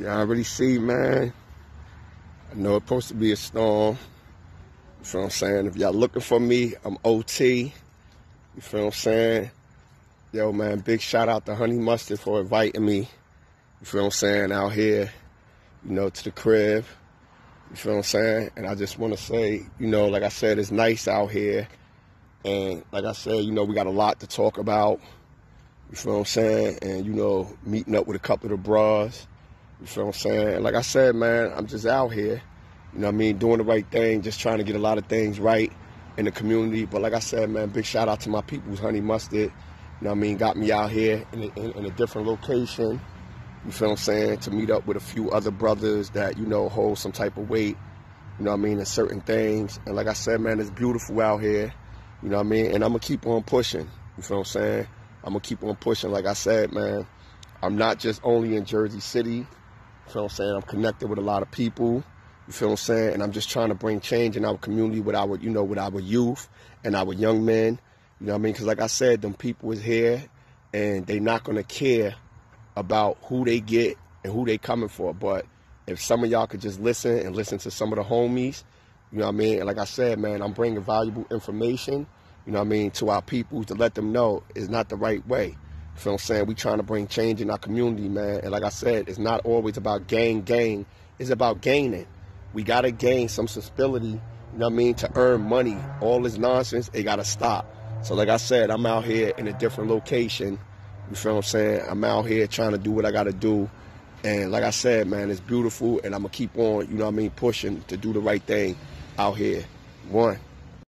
I already see, man. I know it's supposed to be a storm. You feel what I'm saying? If y'all looking for me, I'm OT. You feel what I'm saying? Yo, man, big shout out to Honey Mustard for inviting me. You feel what I'm saying? Out here, you know, to the crib. You feel what I'm saying? And I just want to say, you know, like I said, it's nice out here. And like I said, you know, we got a lot to talk about. You feel what I'm saying? And, you know, meeting up with a couple of the bras. You feel what I'm saying? Like I said, man, I'm just out here, you know what I mean, doing the right thing, just trying to get a lot of things right in the community. But like I said, man, big shout out to my people's Honey Mustard. You know what I mean? Got me out here in a, in, in a different location. You feel what I'm saying? To meet up with a few other brothers that, you know, hold some type of weight. You know what I mean? In certain things. And like I said, man, it's beautiful out here. You know what I mean? And I'm going to keep on pushing. You feel what I'm saying? I'm going to keep on pushing. Like I said, man, I'm not just only in Jersey City. You feel I'm saying? I'm connected with a lot of people. You feel I'm saying? And I'm just trying to bring change in our community with our, you know, with our youth and our young men. You know what I mean? Because like I said, them people is here and they not going to care about who they get and who they coming for. But if some of y'all could just listen and listen to some of the homies, you know what I mean? And like I said, man, I'm bringing valuable information, you know what I mean, to our people to let them know it's not the right way. You feel what I'm saying? We trying to bring change in our community, man. And like I said, it's not always about gain, gain. It's about gaining. We got to gain some stability, you know what I mean, to earn money. All this nonsense, it got to stop. So like I said, I'm out here in a different location. You feel what I'm saying? I'm out here trying to do what I got to do. And like I said, man, it's beautiful. And I'm to keep on, you know what I mean, pushing to do the right thing out here. One.